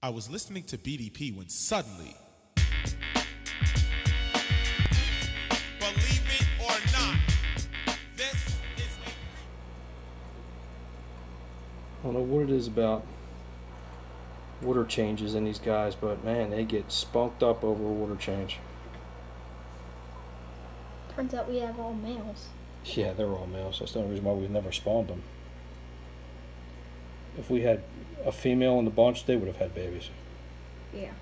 I was listening to BDP when suddenly. Believe it or not, this is a I don't know what it is about water changes in these guys, but man, they get spunked up over a water change. Turns out we have all males. Yeah, they're all males. That's the only reason why we've never spawned them. If we had a female in the bunch, they would have had babies. Yeah.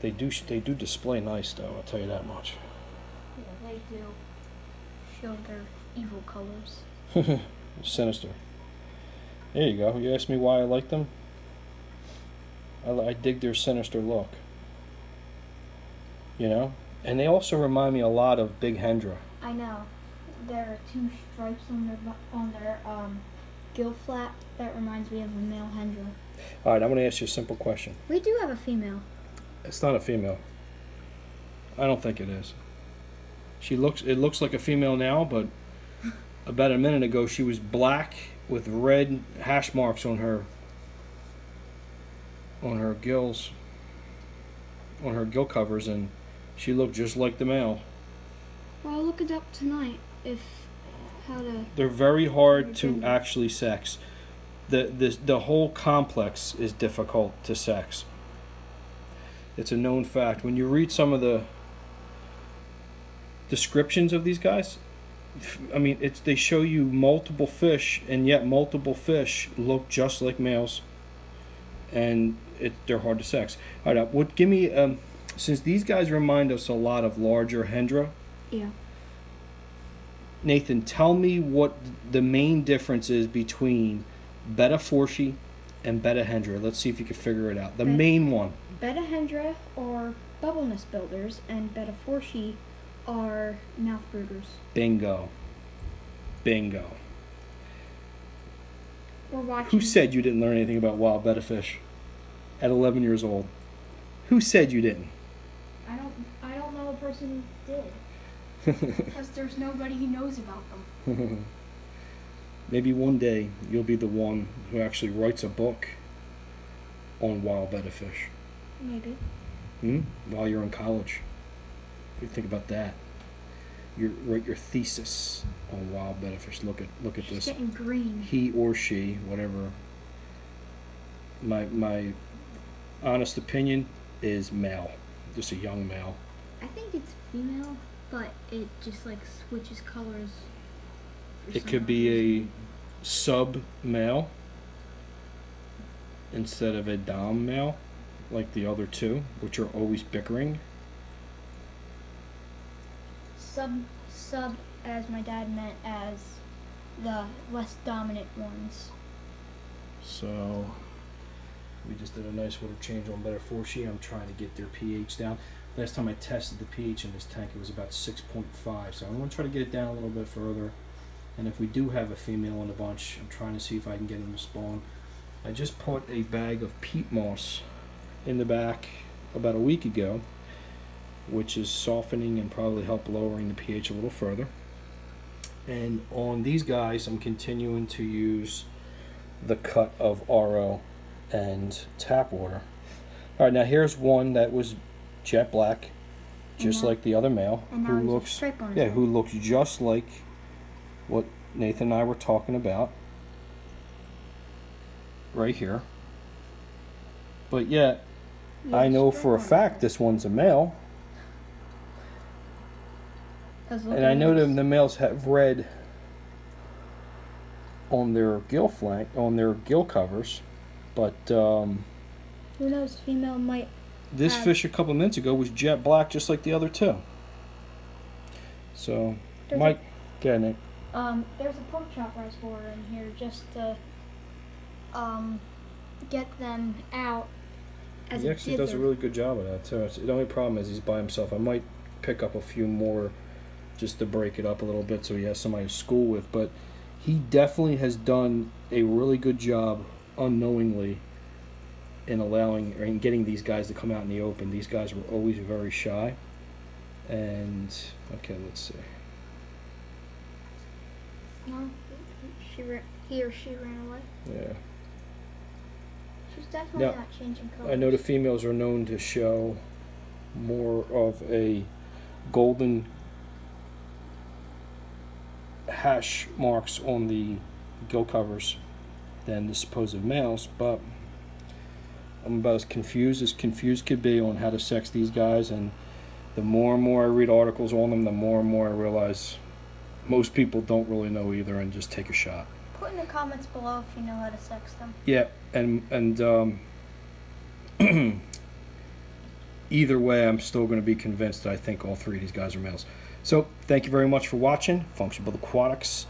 They do. They do display nice, though. I'll tell you that much. Yeah, they do show their evil colors. Sinister. There you go. You asked me why I like them. I, I dig their sinister look. You know, and they also remind me a lot of Big Hendra. I know. There are two stripes on their on their um, gill flap. That reminds me of a male hendra. All right, I'm going to ask you a simple question. We do have a female. It's not a female. I don't think it is. She looks. It looks like a female now, but about a minute ago she was black with red hash marks on her. On her gills. On her gill covers, and she looked just like the male. Well, I'll look it up tonight. If how to. They're very hard to actually sex. The, the, the whole complex is difficult to sex. It's a known fact. When you read some of the descriptions of these guys, I mean, it's they show you multiple fish, and yet multiple fish look just like males, and it they're hard to sex. All right, what? Give me um, since these guys remind us a lot of larger Hendra. Yeah. Nathan, tell me what the main difference is between Betta foerschi and Betta hendra. Let's see if you can figure it out. The main one. Betta hendra are bubble nest builders, and betta foerschi are mouth brooders. Bingo. Bingo. We're watching. Who said you didn't learn anything about wild betta fish at 11 years old? Who said you didn't? I don't. I don't know a person who did. Because there's nobody who knows about them. Maybe one day you'll be the one who actually writes a book on wild betta fish. Maybe. Hmm? While you're in college. You think about that? You write your thesis on wild betta fish. Look at look at She's this. getting green. He or she, whatever. My my honest opinion is male. Just a young male. I think it's female, but it just like switches colors. It could be reason. a sub male instead of a dom male, like the other two, which are always bickering. sub sub as my dad meant as the less dominant ones. So we just did a nice water change on Betta foerschi. I'm trying to get their pH down. Last time I tested the pH in this tank, it was about 6.5. So I'm going to try to get it down a little bit further. And if we do have a female in the bunch, I'm trying to see if I can get them to spawn. I just put a bag of peat moss in the back about a week ago, which is softening and probably help lowering the pH a little further. And on these guys, I'm continuing to use the cut of RO and tap water. All right, now here's one that was jet black, just like the other male, who looks stripe on yeah, who looks just like what Nathan and I were talking about right here. But yet, Yeah, I know for a fact this one's a male. and I know them the males have red on their gill flank on their gill covers, but um, Who knows? Female might. This Um, fish a couple minutes ago was jet black, just like the other two. So, Mike, get Nick. Um, there's a pork chop rasbora in here just to um get them out. As He actually does a really good job of that too. It's, the only problem is he's by himself. I might pick up a few more just to break it up a little bit so he has somebody to school with. But he definitely has done a really good job unknowingly in allowing or in getting these guys to come out in the open. These guys were always very shy. And okay, let's see. No, she ra- he or she ran away. Yeah. There's definitely Now, not changing colors. I know the females are known to show more of a golden hash marks on the gill covers than the supposed males, but I'm about as confused as confused could be on how to sex these guys, and the more and more I read articles on them, the more and more I realize most people don't really know either and just take a shot. Put in the comments below if you know how to sex them. Yeah, and and um, either way, I'm still going to be convinced that I think all three of these guys are males. So thank you very much for watching FunctionBuilt Aquatics.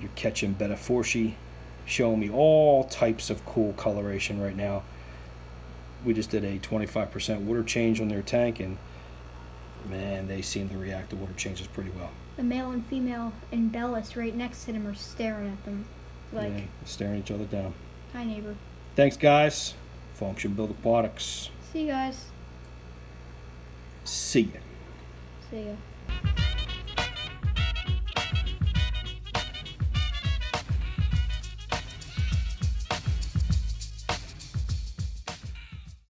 You're catching Betta foerschi, showing me all types of cool coloration right now. We just did a 25% water change on their tank, and man, they seem to react to water changes pretty well. The male and female imbellis right next to them are staring at them. Like, Yeah, staring each other down. hi neighbor. Thanks, guys. FunctionBuilt Aquatics. See you guys. See ya. See ya.